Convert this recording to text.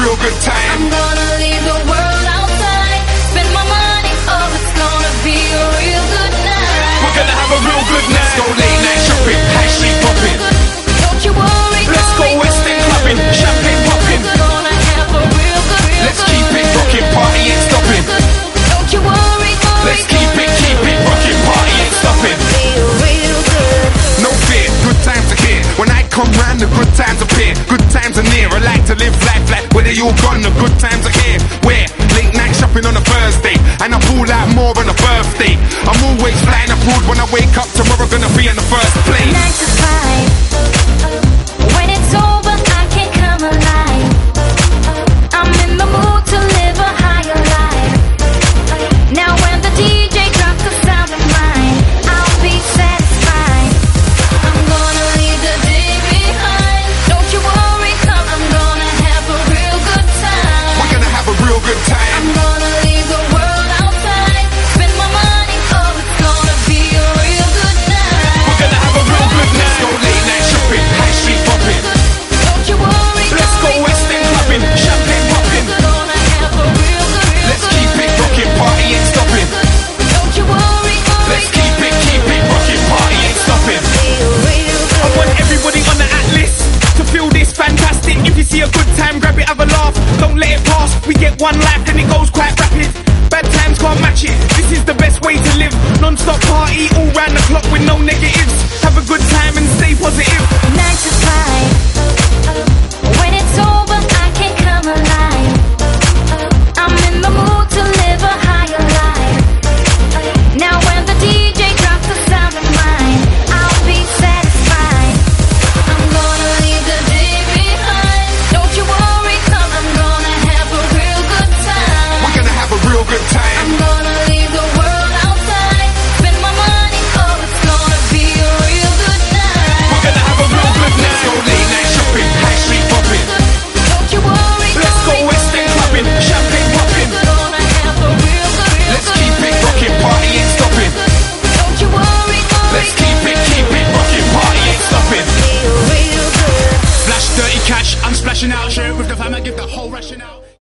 real good time. I'm gonna leave the world. come round, the good times appear. Good times are near. I like to live life like Where you're gone, the good times are here. Where? Late night shopping on a Thursday. And I pull out more on a birthday. I'm always flying abroad when I wake up tomorrow, gonna be in the first place. get one life, then it goes quite rapid. Bad times can't match it. This is the best way to live. rationale. Share it with the fam, I give the whole rationale.